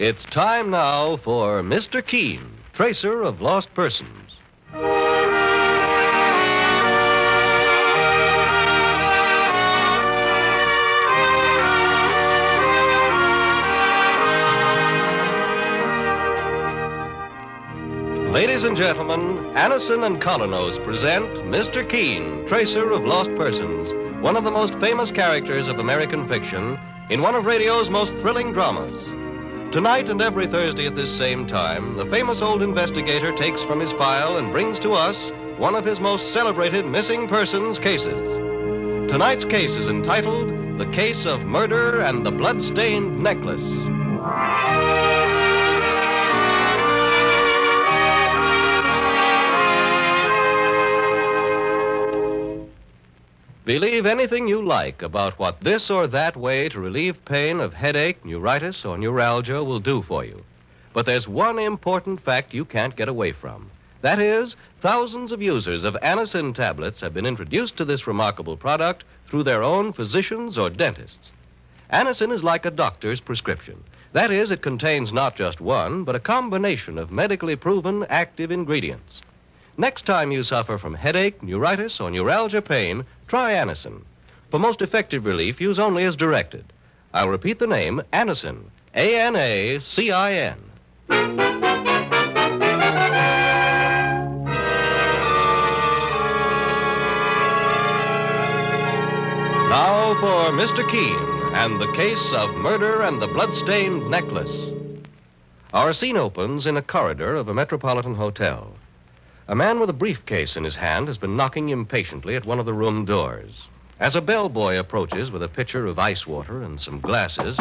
It's time now for Mr. Keen, tracer of lost persons. Ladies and gentlemen, Anacin and Kolynos present Mr. Keen, tracer of lost persons, one of the most famous characters of American fiction in one of radio's most thrilling dramas. Tonight and every Thursday at this same time, the famous old investigator takes from his file and brings to us one of his most celebrated missing persons cases. Tonight's case is entitled The Case of Murder and the Blood-Stained Necklace. Believe anything you like about what this or that way to relieve pain of headache, neuritis, or neuralgia will do for you. But there's one important fact you can't get away from. That is, thousands of users of Anacin tablets have been introduced to this remarkable product through their own physicians or dentists. Anacin is like a doctor's prescription. That is, it contains not just one, but a combination of medically proven active ingredients. Next time you suffer from headache, neuritis, or neuralgia pain, try Anacin. For most effective relief, use only as directed. I'll repeat the name Anacin. A N A C I N. Now for Mr. Keen and the case of murder and the blood-stained necklace. Our scene opens in a corridor of a metropolitan hotel. A man with a briefcase in his hand has been knocking impatiently at one of the room doors. As a bellboy approaches with a pitcher of ice water and some glasses,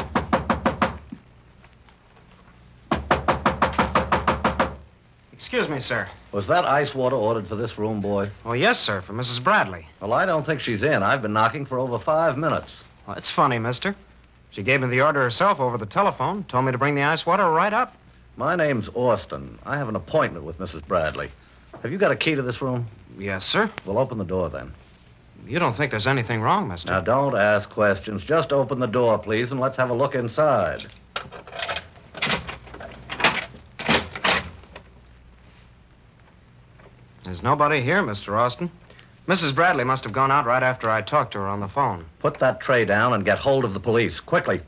Excuse me, sir. Was that ice water ordered for this room, boy? Oh, yes, sir, for Mrs. Bradley. Well, I don't think she's in. I've been knocking for over five minutes. Well, it's funny, mister. She gave me the order herself over the telephone, told me to bring the ice water right up. My name's Austin. I have an appointment with Mrs. Bradley. Have you got a key to this room? Yes, sir. Well, open the door then. You don't think there's anything wrong, mister? Now, don't ask questions. Just open the door, please, and let's have a look inside. There's nobody here, Mr. Austin. Mrs. Bradley must have gone out right after I talked to her on the phone. Put that tray down and get hold of the police. Quickly.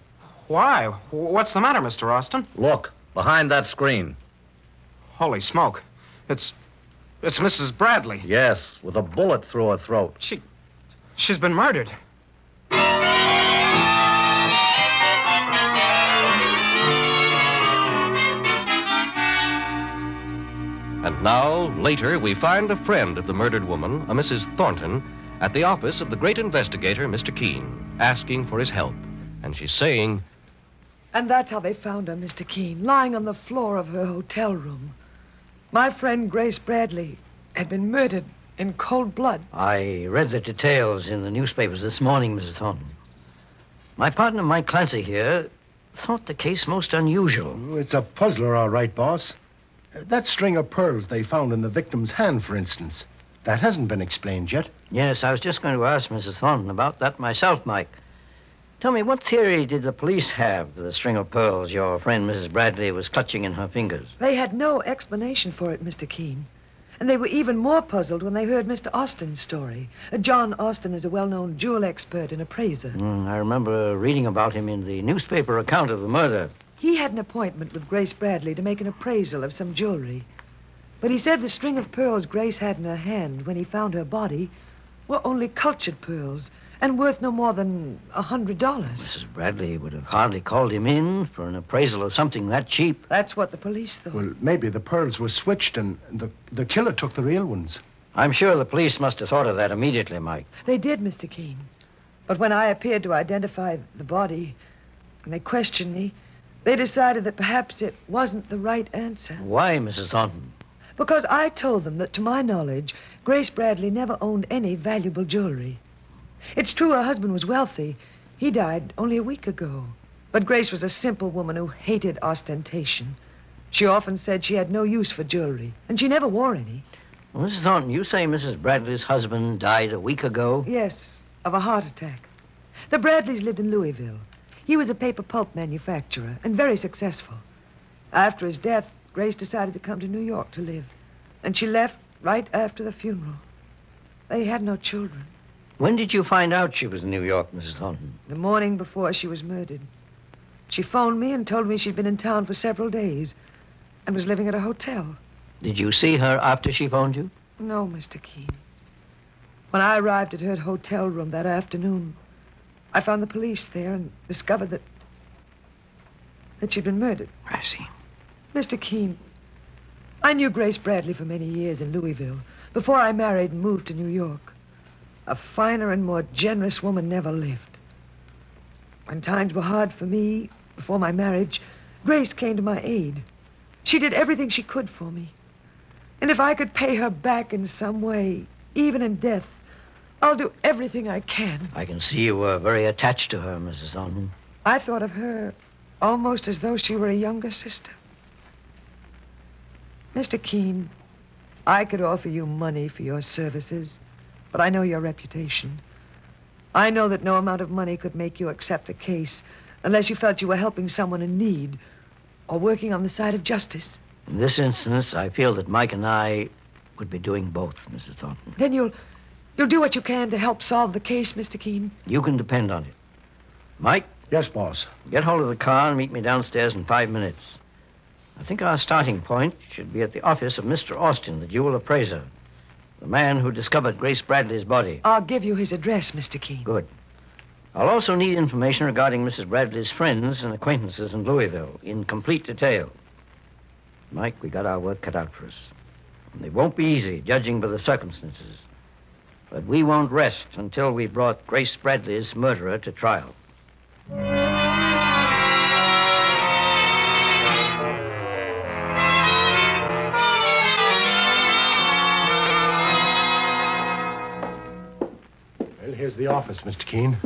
Why? What's the matter, Mr. Austin? Look, behind that screen. Holy smoke. It's. It's Mrs. Bradley. Yes, with a bullet through her throat. She. She's been murdered. and now, later, we find a friend of the murdered woman, a Mrs. Thornton, at the office of the great investigator, Mr. Keen, asking for his help. And she's saying, And that's how they found her, Mr. Keen, lying on the floor of her hotel room. My friend Grace Bradley had been murdered in cold blood. I read the details in the newspapers this morning, Mrs. Thornton. My partner, Mike Clancy here, thought the case most unusual. It's a puzzler, all right, boss. Uh, That string of pearls they found in the victim's hand, for instance, that hasn't been explained yet. Yes, I was just going to ask Mrs. Thornton about that myself, Mike. Tell me, what theory did the police have for the string of pearls your friend Mrs. Bradley was clutching in her fingers? They had no explanation for it, Mr. Keen. And they were even more puzzled when they heard Mr. Austin's story. Uh, John Austin is a well known jewel expert and appraiser. Hmm, I remember reading about him in the newspaper account of the murder. He had an appointment with Grace Bradley to make an appraisal of some jewelry. But he said the string of pearls Grace had in her hand when he found her body were only cultured pearls and worth no more than a hundred dollars. Mrs. Bradley would have hardly called him in for an appraisal of something that cheap. That's what the police thought. Well, maybe the pearls were switched and the, the killer took the real ones. I'm sure the police must have thought of that immediately, Mike. They did, Mr. Keen. But when I appeared to identify the body, and they questioned me, they decided that perhaps it wasn't the right answer. Why, Mrs. Thornton? Because I told them that, to my knowledge, Grace Bradley never owned any valuable jewelry. It's true her husband was wealthy. He died only a week ago. But Grace was a simple woman who hated ostentation. She often said she had no use for jewelry, and she never wore any. Well, Mrs. Thornton, you say Mrs. Bradley's husband died a week ago? Yes, of a heart attack. The Bradleys lived in Louisville. He was a paper pulp manufacturer and very successful. After his death, Grace decided to come to New York to live. And she left right after the funeral. They had no children. When did you find out she was in New York, Mrs. Thornton? The morning before she was murdered. She phoned me and told me she'd been in town for several days and was living at a hotel. Did you see her after she phoned you? No, Mr. Keen. When I arrived at her hotel room that afternoon, I found the police there and discovered that that she'd been murdered. I see. Mr. Keen, I knew Grace Bradley for many years in Louisville before I married and moved to New York. A finer and more generous woman never lived. When times were hard for me before my marriage, Grace came to my aid. She did everything she could for me. And if I could pay her back in some way, even in death, I'll do everything I can. I can see you were very attached to her, Mrs. Thornton. I thought of her almost as though she were a younger sister. Mr. Keen, I could offer you money for your services, but I know your reputation. I know that no amount of money could make you accept the case unless you felt you were helping someone in need or working on the side of justice. In this instance, I feel that Mike and I would be doing both, Mrs. Thornton. Then you'll you'll do what you can to help solve the case, Mr. Keen. You can depend on it. Mike, Yes, boss. get hold of the car and meet me downstairs in five minutes. I think our starting point should be at the office of Mr. Austin, the jewel appraiser, the man who discovered Grace Bradley's body. I'll give you his address, Mr. Keen. Good. I'll also need information regarding Mrs. Bradley's friends and acquaintances in Louisville in complete detail. Mike, we got our work cut out for us. And it won't be easy, judging by the circumstances. But we won't rest until we've brought Grace Bradley's murderer to trial. Office, Mr. Keen.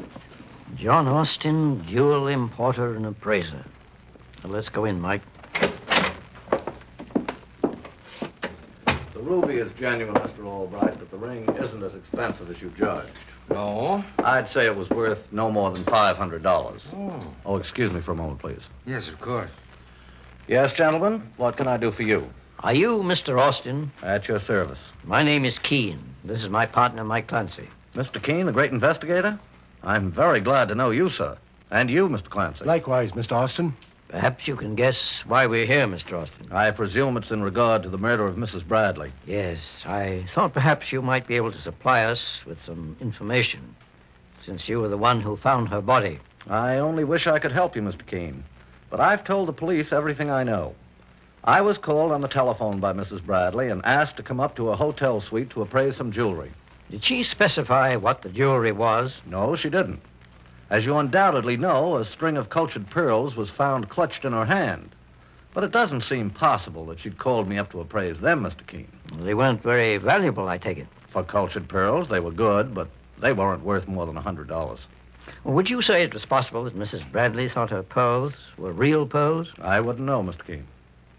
John Austin, jewel importer and appraiser. Now, let's go in, Mike. The ruby is genuine, Mr. Albright, but the ring isn't as expensive as you judged. No? I'd say it was worth no more than $500. Oh. Oh, excuse me for a moment, please. Yes, of course. Yes, gentlemen, what can I do for you? Are you Mr. Austin? At your service. My name is Keen. This is my partner, Mike Clancy. Mr. Keen, the great investigator? I'm very glad to know you, sir. And you, Mr. Clancy. Likewise, Mr. Austin. Perhaps you can guess why we're here, Mr. Austin. I presume it's in regard to the murder of Mrs. Bradley. Yes, I thought perhaps you might be able to supply us with some information, since you were the one who found her body. I only wish I could help you, Mr. Keen. But I've told the police everything I know. I was called on the telephone by Mrs. Bradley and asked to come up to a hotel suite to appraise some jewelry. Did she specify what the jewelry was? No, she didn't. As you undoubtedly know, a string of cultured pearls was found clutched in her hand. But it doesn't seem possible that she'd called me up to appraise them, Mr. Keen. They weren't very valuable, I take it. For cultured pearls, they were good, but they weren't worth more than a $100. Would you say it was possible that Mrs. Bradley thought her pearls were real pearls? I wouldn't know, Mr. Keen.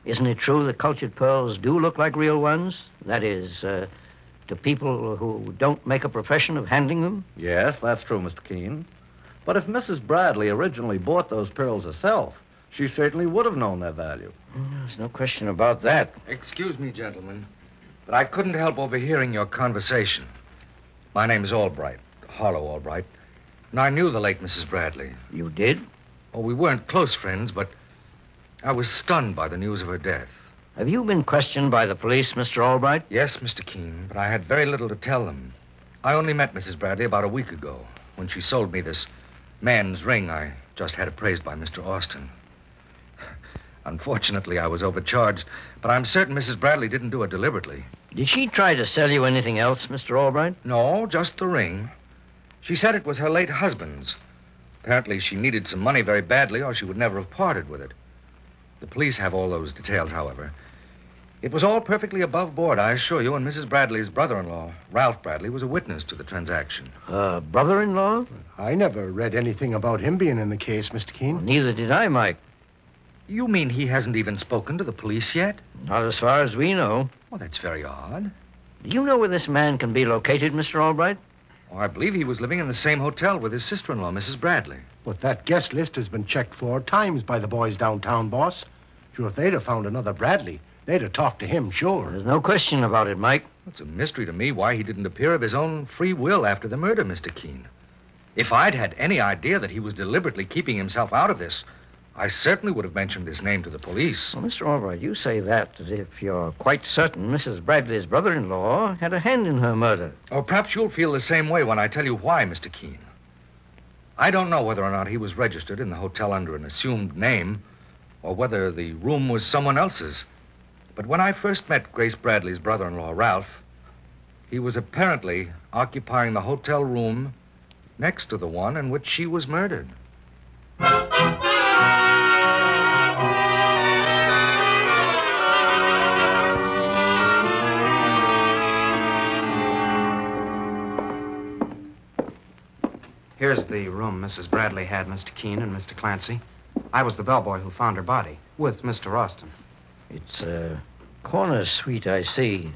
Isn't it true that cultured pearls do look like real ones? That is, uh, to people who don't make a profession of handling them? Yes, that's true, Mr. Keen. But if Mrs. Bradley originally bought those pearls herself, she certainly would have known their value. Mm, there's no question about that. Excuse me, gentlemen, but I couldn't help overhearing your conversation. My name's Albright, Harlow Albright, and I knew the late Mrs. Bradley. You did? Oh, we weren't close friends, but I was stunned by the news of her death. Have you been questioned by the police, Mr. Albright? Yes, Mr. Keen, but I had very little to tell them. I only met Mrs. Bradley about a week ago when she sold me this man's ring I just had appraised by Mr. Austin. Unfortunately, I was overcharged, but I'm certain Mrs. Bradley didn't do it deliberately. Did she try to sell you anything else, Mr. Albright? No, just the ring. She said it was her late husband's. Apparently, she needed some money very badly, or she would never have parted with it. The police have all those details, however. It was all perfectly above board, I assure you, and Mrs. Bradley's brother in law, Ralph Bradley, was a witness to the transaction. Her brother in law? I never read anything about him being in the case, Mr. Keen. Neither did I, Mike. You mean he hasn't even spoken to the police yet? Not as far as we know. Well, that's very odd. Do you know where this man can be located, Mr. Albright? Oh, I believe he was living in the same hotel with his sister in law, Mrs. Bradley. But that guest list has been checked four times by the boys downtown, boss. Sure, if they'd have found another Bradley, they'd have talked to him, sure. There's no question about it, Mike. It's a mystery to me why he didn't appear of his own free will after the murder, Mr. Keen. If I'd had any idea that he was deliberately keeping himself out of this, I certainly would have mentioned his name to the police. Well, Mr. Albright, you say that as if you're quite certain Mrs. Bradley's brother in law had a hand in her murder. Or perhaps you'll feel the same way when I tell you why, Mr. Keen. I don't know whether or not he was registered in the hotel under an assumed name, or whether the room was someone else's. But when I first met Grace Bradley's brother in law, Ralph, he was apparently occupying the hotel room next to the one in which she was murdered. Here's the room Mrs. Bradley had, Mr. Keen and Mr. Clancy. I was the bellboy who found her body, with Mr. Austin. It's a corner suite, I see,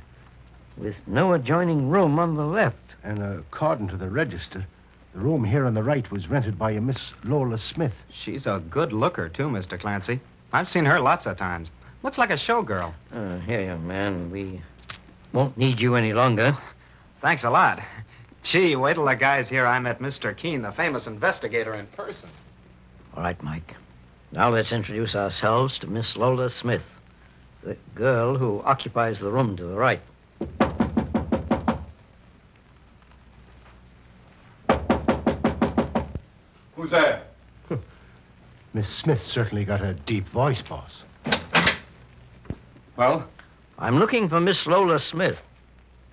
with no adjoining room on the left. And according to the register, the room here on the right was rented by a Miss Lola Smith. She's a good looker, too, Mr. Clancy. I've seen her lots of times. Looks like a showgirl. Uh, here, young man, we won't need you any longer. Thanks a lot. Gee, wait till the guys hear I met Mr. Keen, the famous investigator, in person. All right, Mike. Now let's introduce ourselves to Miss Lola Smith, the girl who occupies the room to the right. Who's there? Hmm. Miss Smith certainly got a deep voice, boss. Well, I'm looking for Miss Lola Smith.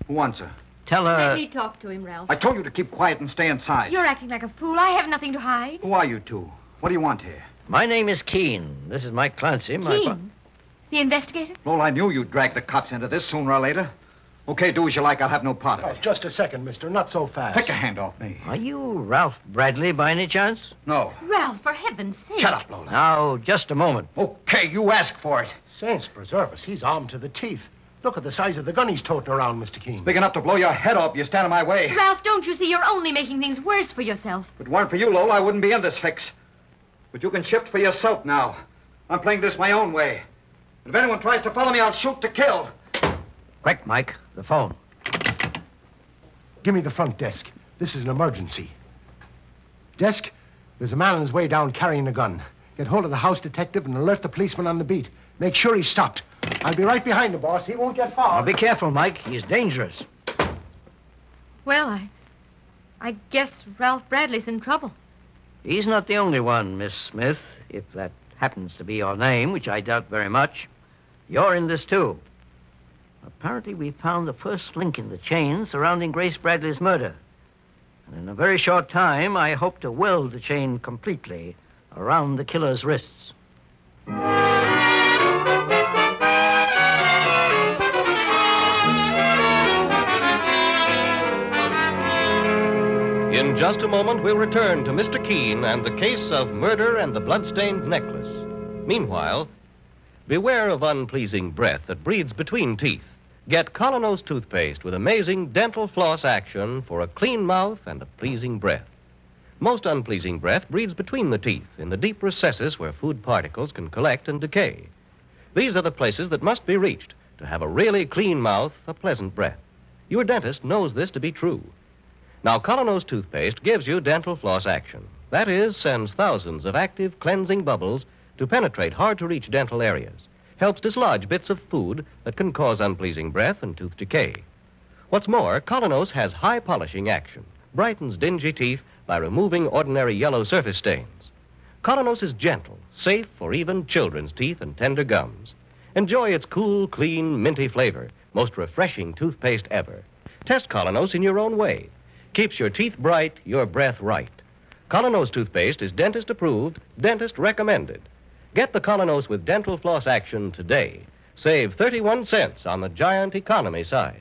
who wants her? Tell her. Let her. me talk to him, Ralph. I told you to keep quiet and stay inside. You're acting like a fool. I have nothing to hide. Who are you two? What do you want here? My name is Keen. This is Mike Clancy. My fa- Keen? The investigator? Lola, I knew you'd drag the cops into this sooner or later. Okay, do as you like. I'll have no part of it. Oh, it. just a second, mister. Not so fast. Take your hand off me. Are you Ralph Bradley by any chance? No. Ralph, for heaven's sake. Shut up, Lola. Now, just a moment. Okay, you ask for it. Saints preserve us. He's armed to the teeth. Look at the size of the gun he's toting around, Mr. Keen. Big enough to blow your head off. You stand in my way. Ralph, don't you see you're only making things worse for yourself? If it weren't for you, Lola, I wouldn't be in this fix. But you can shift for yourself now. I'm playing this my own way. And if anyone tries to follow me, I'll shoot to kill. Quick, Mike. The phone. Give me the front desk. This is an emergency. Desk, there's a man on his way down carrying a gun. Get hold of the house detective and alert the policeman on the beat. Make sure he's stopped. I'll be right behind the boss. He won't get far. Now, be careful, Mike. He's dangerous. Well, I. I guess Ralph Bradley's in trouble. He's not the only one, Miss Smith, if that happens to be your name, which I doubt very much. You're in this, too. Apparently, we found the first link in the chain surrounding Grace Bradley's murder. And in a very short time, I hope to weld the chain completely around the killer's wrists. In just a moment, we'll return to Mr. Keen and the case of murder and the bloodstained necklace. Meanwhile, beware of unpleasing breath that breathes between teeth. Get Kolynos toothpaste with amazing dental floss action for a clean mouth and a pleasing breath. Most unpleasing breath breathes between the teeth in the deep recesses where food particles can collect and decay. These are the places that must be reached to have a really clean mouth, a pleasant breath. Your dentist knows this to be true. Now, Kolynos toothpaste gives you dental floss action. That is, sends thousands of active cleansing bubbles to penetrate hard to reach dental areas, helps dislodge bits of food that can cause unpleasing breath and tooth decay. What's more, Kolynos has high polishing action, brightens dingy teeth by removing ordinary yellow surface stains. Kolynos is gentle, safe for even children's teeth and tender gums. Enjoy its cool, clean, minty flavor, most refreshing toothpaste ever. Test Kolynos in your own way. Keeps your teeth bright, your breath right. Kolynos toothpaste is dentist approved, dentist recommended. Get the Kolynos with dental floss action today. Save 31 cents on the giant economy size.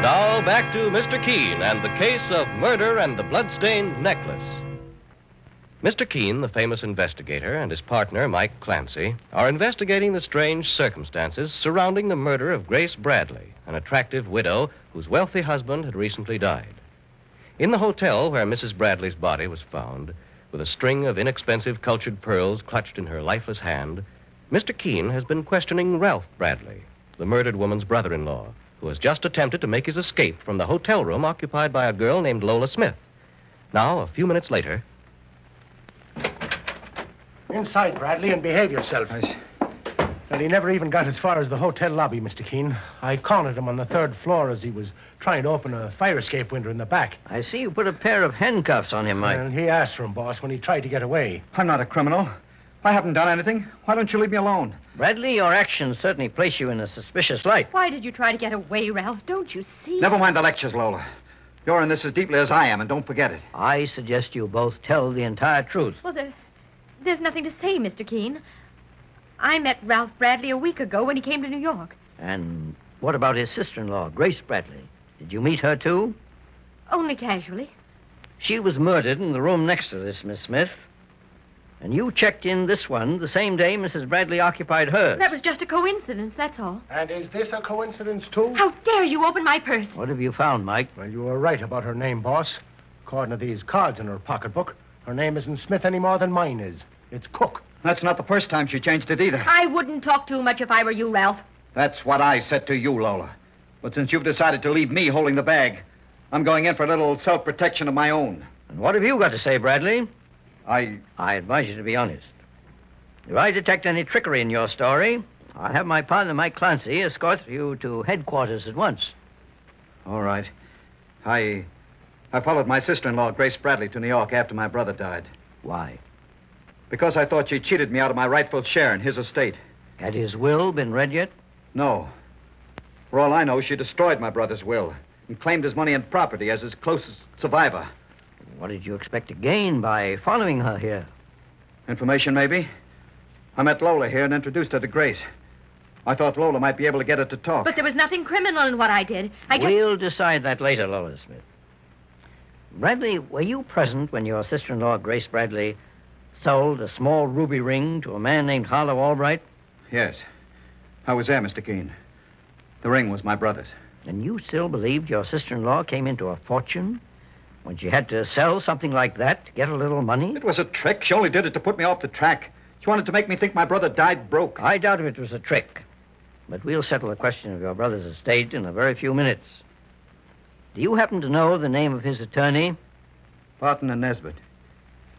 Now back to Mr. Keen and the case of murder and the bloodstained necklace. Mr. Keen, the famous investigator, and his partner, Mike Clancy, are investigating the strange circumstances surrounding the murder of Grace Bradley, an attractive widow whose wealthy husband had recently died. In the hotel where Mrs. Bradley's body was found, with a string of inexpensive cultured pearls clutched in her lifeless hand, Mr. Keen has been questioning Ralph Bradley, the murdered woman's brother in law, who has just attempted to make his escape from the hotel room occupied by a girl named Lola Smith. Now, a few minutes later, Inside, Bradley, and behave yourself. Well, he never even got as far as the hotel lobby, Mr. Keen. I cornered him on the third floor as he was trying to open a fire escape window in the back. I see you put a pair of handcuffs on him, Mike. And he asked for him, boss, when he tried to get away. I'm not a criminal. I haven't done anything. Why don't you leave me alone? Bradley, your actions certainly place you in a suspicious light. Why did you try to get away, Ralph? Don't you see? Never mind the lectures, Lola. You're in this as deeply as I am, and don't forget it. I suggest you both tell the entire truth. Well, there, there's nothing to say, Mr. Keen. I met Ralph Bradley a week ago when he came to New York. And what about his sister in law, Grace Bradley? Did you meet her, too? Only casually. She was murdered in the room next to this, Miss Smith. And you checked in this one the same day Mrs. Bradley occupied hers. That was just a coincidence, that's all. And is this a coincidence, too? How dare you open my purse? What have you found, Mike? Well, you were right about her name, boss. According to these cards in her pocketbook, her name isn't Smith any more than mine is. It's Cook. That's not the first time she changed it either. I wouldn't talk too much if I were you, Ralph. That's what I said to you, Lola. But since you've decided to leave me holding the bag, I'm going in for a little self protection of my own. And what have you got to say, Bradley? I. I advise you to be honest. If I detect any trickery in your story, I'll have my partner, Mike Clancy, escort you to headquarters at once. All right. I. I followed my sister in law, Grace Bradley, to New York after my brother died. Why? Because I thought she cheated me out of my rightful share in his estate. Had his will been read yet? No. For all I know, she destroyed my brother's will and claimed his money and property as his closest survivor. What did you expect to gain by following her here? Information, maybe. I met Lola here and introduced her to Grace. I thought Lola might be able to get her to talk. But there was nothing criminal in what I did. I just. We'll decide that later, Lola Smith. Bradley, were you present when your sister in law, Grace Bradley, sold a small ruby ring to a man named Harlow Albright? Yes. I was there, Mr. Keen. The ring was my brother's. And you still believed your sister in law came into a fortune when she had to sell something like that to get a little money? It was a trick. She only did it to put me off the track. She wanted to make me think my brother died broke. I doubt if it was a trick. But we'll settle the question of your brother's estate in a very few minutes. Do you happen to know the name of his attorney? Barton and Nesbitt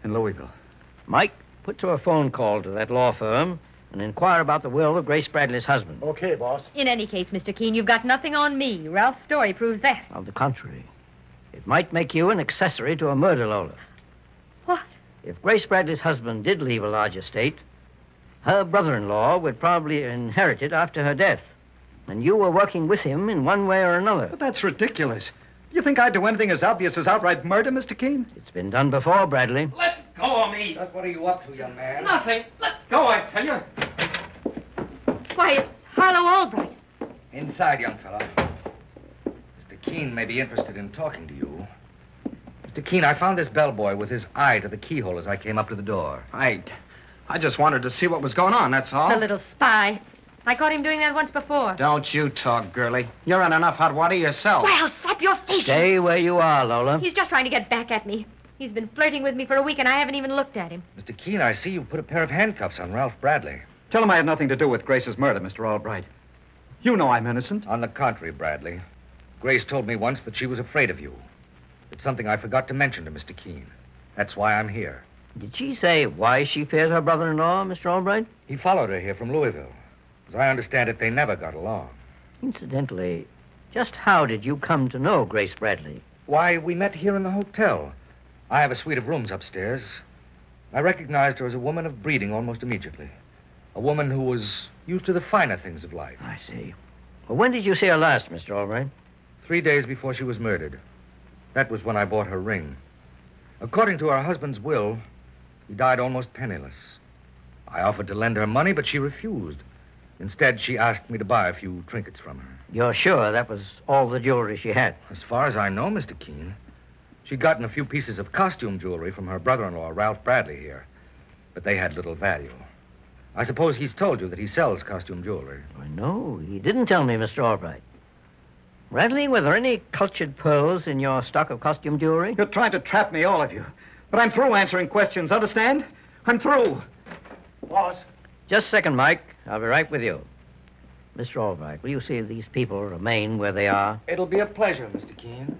in Louisville. Mike, put through a phone call to that law firm and inquire about the will of Grace Bradley's husband. Okay, boss. In any case, Mr. Keen, you've got nothing on me. Ralph's story proves that. On the contrary, it might make you an accessory to a murder, Lola. What? If Grace Bradley's husband did leave a large estate, her brother in law would probably inherit it after her death. And you were working with him in one way or another. But that's ridiculous. You think I'd do anything as obvious as outright murder, Mr. Keen? It's been done before, Bradley. Let go of me. Just what are you up to, young man? Nothing. Let go, I tell you. Why, it's Harlow Albright. Inside, young fellow. Mr. Keen may be interested in talking to you. Mr. Keen, I found this bellboy with his eye to the keyhole as I came up to the door. I. I just wanted to see what was going on, that's all. The little spy. I caught him doing that once before. Don't you talk, girlie. You're in enough hot water yourself. Well, slap your face. Stay where you are, Lola. He's just trying to get back at me. He's been flirting with me for a week, and I haven't even looked at him. Mr. Keen, I see you put a pair of handcuffs on Ralph Bradley. Tell him I had nothing to do with Grace's murder, Mr. Albright. You know I'm innocent. On the contrary, Bradley. Grace told me once that she was afraid of you. It's something I forgot to mention to Mr. Keen. That's why I'm here. Did she say why she feared her brother in law, Mr. Albright? He followed her here from Louisville. As I understand it, they never got along. Incidentally, just how did you come to know Grace Bradley? Why, we met here in the hotel. I have a suite of rooms upstairs. I recognized her as a woman of breeding almost immediately. A woman who was used to the finer things of life. I see. Well, when did you see her last, Mr. Albright? Three days before she was murdered. That was when I bought her ring. According to her husband's will, he died almost penniless. I offered to lend her money, but she refused. Instead, she asked me to buy a few trinkets from her. You're sure that was all the jewelry she had? As far as I know, Mr. Keen, she'd gotten a few pieces of costume jewelry from her brother in law, Ralph Bradley, here. But they had little value. I suppose he's told you that he sells costume jewelry. Why, no, he didn't tell me, Mr. Albright. Bradley, were there any cultured pearls in your stock of costume jewelry? You're trying to trap me, all of you. But I'm through answering questions, understand? I'm through. Boss. Just a second, Mike. I'll be right with you. Mr. Albright, will you see these people remain where they are? It'll be a pleasure, Mr. Keen.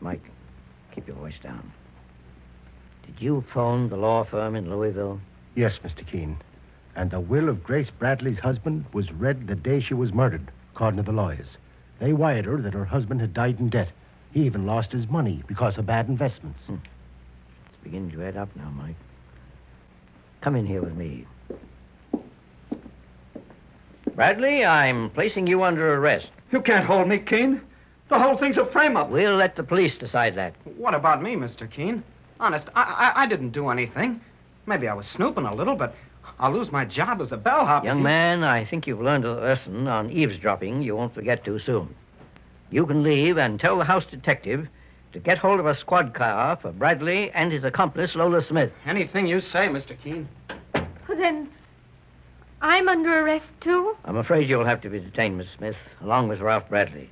Mike, keep your voice down. Did you phone the law firm in Louisville? Yes, Mr. Keen. And the will of Grace Bradley's husband was read the day she was murdered, according to the lawyers. They wired her that her husband had died in debt. He even lost his money because of bad investments. Hmm. It's beginning to add up now, Mike. Come in here with me. Bradley, I'm placing you under arrest. You can't hold me, Keen. The whole thing's a frame-up. We'll let the police decide that. What about me, Mr. Keen? Honest, I, I, I didn't do anything. Maybe I was snooping a little, but I'll lose my job as a bellhop. Young man, I think you've learned a lesson on eavesdropping you won't forget too soon. You can leave and tell the house detective to get hold of a squad car for Bradley and his accomplice, Lola Smith. Anything you say, Mr. Keen. Well, then, I'm under arrest, too? I'm afraid you'll have to be detained, Miss Smith, along with Ralph Bradley.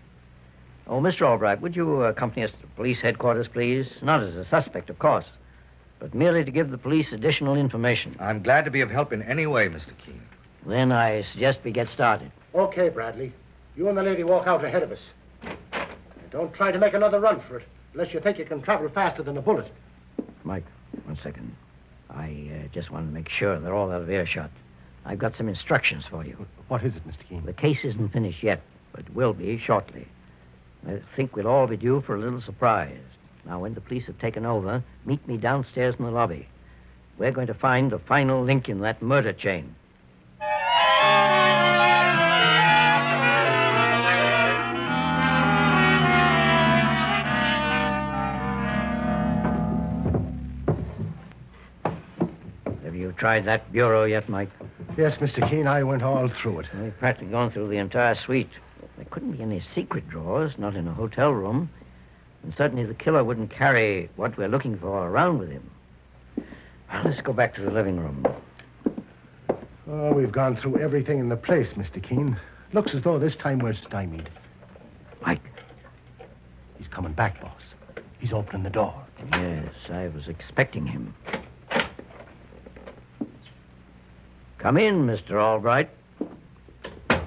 Oh, Mr. Albright, would you accompany us to police headquarters, please? Not as a suspect, of course, but merely to give the police additional information. I'm glad to be of help in any way, Mr. Keen. Then I suggest we get started. Okay, Bradley. You and the lady walk out ahead of us. And don't try to make another run for it, unless you think you can travel faster than a bullet. Mike, one second. I uh, just want to make sure they're all out of earshot. I've got some instructions for you. What is it, Mr. Keen? The case isn't finished yet, but will be shortly. I think we'll all be due for a little surprise. Now, when the police have taken over, meet me downstairs in the lobby. We're going to find the final link in that murder chain. Tried that bureau yet, Mike? Yes, Mr. Keen, I went all through it. We've practically gone through the entire suite. There couldn't be any secret drawers, not in a hotel room. And certainly the killer wouldn't carry what we're looking for around with him. Well, let's go back to the living room. Oh, we've gone through everything in the place, Mr. Keen. Looks as though this time we're stymied. Mike. He's coming back, boss. He's opening the door. Yes, I was expecting him. Come in, Mr. Albright. You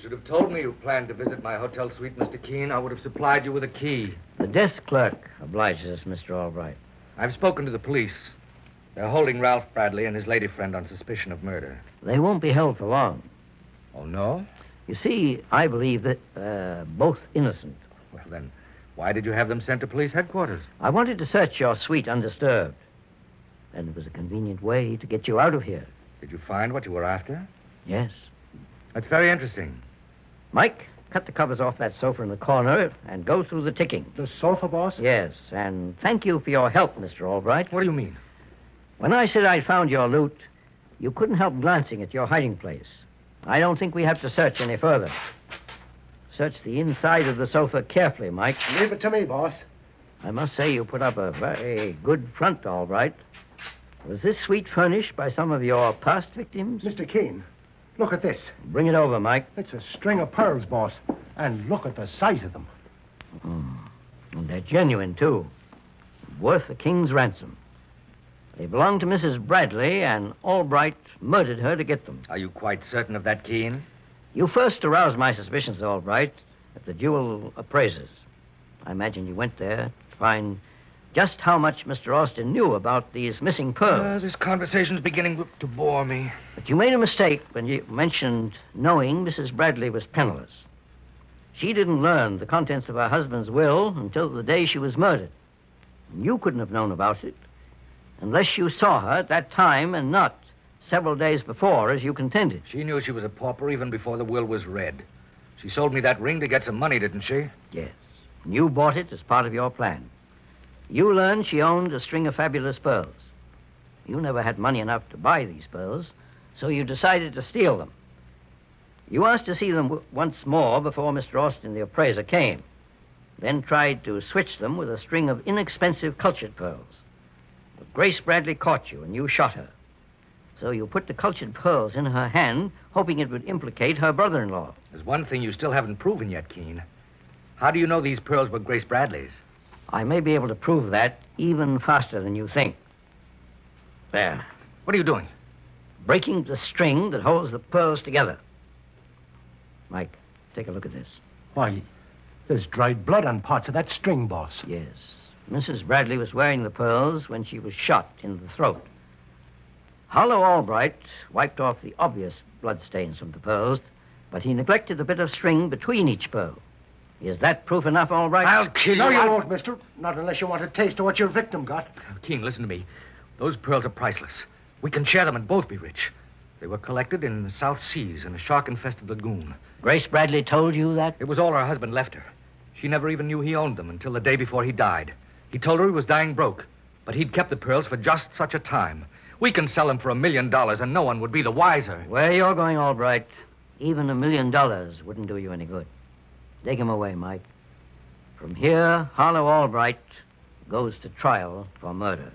should have told me you planned to visit my hotel suite, Mr. Keen. I would have supplied you with a key. The desk clerk obliges us, Mr. Albright. I've spoken to the police. They're holding Ralph Bradley and his lady friend on suspicion of murder. They won't be held for long. Oh, no? You see, I believe that uh, both innocent. Well, then, why did you have them sent to police headquarters? I wanted to search your suite undisturbed. And it was a convenient way to get you out of here. Did you find what you were after? Yes. That's very interesting. Mike, cut the covers off that sofa in the corner and go through the ticking. The sofa, boss? Yes, and thank you for your help, Mr. Albright. What do you mean? When I said I'd found your loot, you couldn't help glancing at your hiding place. I don't think we have to search any further. Search the inside of the sofa carefully, Mike. Leave it to me, boss. I must say you put up a very good front, all right. Was this suite furnished by some of your past victims? Mr. Keen, look at this. Bring it over, Mike. It's a string of pearls, boss. And look at the size of them. Mm. And they're genuine, too. Worth a king's ransom. They belong to Mrs. Bradley, and Albright murdered her to get them. Are you quite certain of that, Keen? You first aroused my suspicions, Albright, at the jewel appraisers. I imagine you went there to find just how much Mr. Austin knew about these missing pearls. Uh, this conversation's beginning to bore me. But you made a mistake when you mentioned knowing Mrs. Bradley was penniless. She didn't learn the contents of her husband's will until the day she was murdered. And you couldn't have known about it unless you saw her at that time and not several days before, as you contended. She knew she was a pauper even before the will was read. She sold me that ring to get some money, didn't she? Yes. And you bought it as part of your plan. You learned she owned a string of fabulous pearls. You never had money enough to buy these pearls, so you decided to steal them. You asked to see them once more before Mr. Austin, the appraiser, came, then tried to switch them with a string of inexpensive cultured pearls. But Grace Bradley caught you, and you shot her. So you put the cultured pearls in her hand, hoping it would implicate her brother in law. There's one thing you still haven't proven yet, Keen. How do you know these pearls were Grace Bradley's? I may be able to prove that even faster than you think. There. What are you doing? Breaking the string that holds the pearls together. Mike, take a look at this. Why, there's dried blood on parts of that string, boss. Yes. Mrs. Bradley was wearing the pearls when she was shot in the throat. Harlow Albright wiped off the obvious blood stains from the pearls, but he neglected the bit of string between each pearl. Is that proof enough, Albright? I'll kill you. No, you. you I'll- won't, mister. Not unless you want a taste of what your victim got. Keen, listen to me. Those pearls are priceless. We can share them and both be rich. They were collected in the South Seas in a shark-infested lagoon. Grace Bradley told you that? It was all her husband left her. She never even knew he owned them until the day before he died. He told her he was dying broke, but he'd kept the pearls for just such a time. We can sell them for a million dollars, and no one would be the wiser. Where you're going, Albright, even a million dollars wouldn't do you any good. Take him away, Mike. From here, Harlow Albright goes to trial for murder.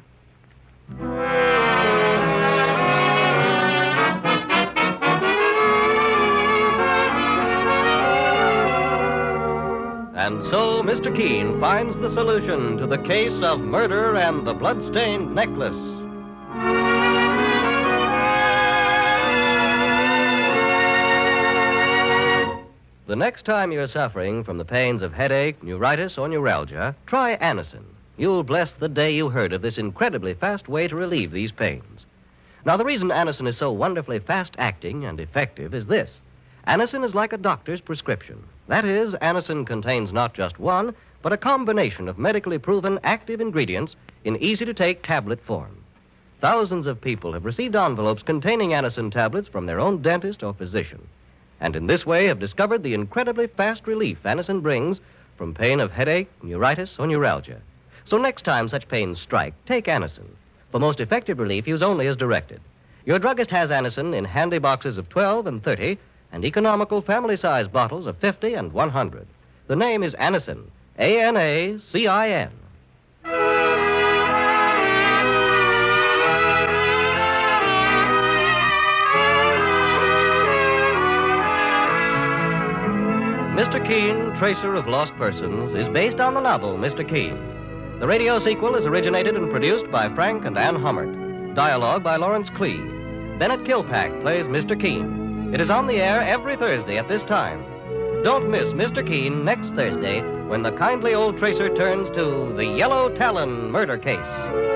And so Mr. Keen finds the solution to the case of murder and the bloodstained necklace. The next time you're suffering from the pains of headache, neuritis, or neuralgia, try Anacin. You'll bless the day you heard of this incredibly fast way to relieve these pains. Now, the reason Anacin is so wonderfully fast acting and effective is this Anacin is like a doctor's prescription. That is, Anacin contains not just one, but a combination of medically proven active ingredients in easy to take tablet form. Thousands of people have received envelopes containing Anacin tablets from their own dentist or physician, and in this way have discovered the incredibly fast relief Anacin brings from pain of headache, neuritis, or neuralgia. So next time such pains strike, take Anacin. For most effective relief, use only as directed. Your druggist has Anacin in handy boxes of 12 and 30 and economical family size bottles of 50 and 100. The name is Anison, Anacin, A Mr. Keen, Tracer of Lost Persons, is based on the novel Mr. Keen. The radio sequel is originated and produced by Frank and Ann Hummert. Dialogue by Lawrence Klee. Bennett Kilpack plays Mr. Keen. It is on the air every Thursday at this time. Don't miss Mr. Keen next Thursday when the kindly old tracer turns to the Yellow Talon murder case.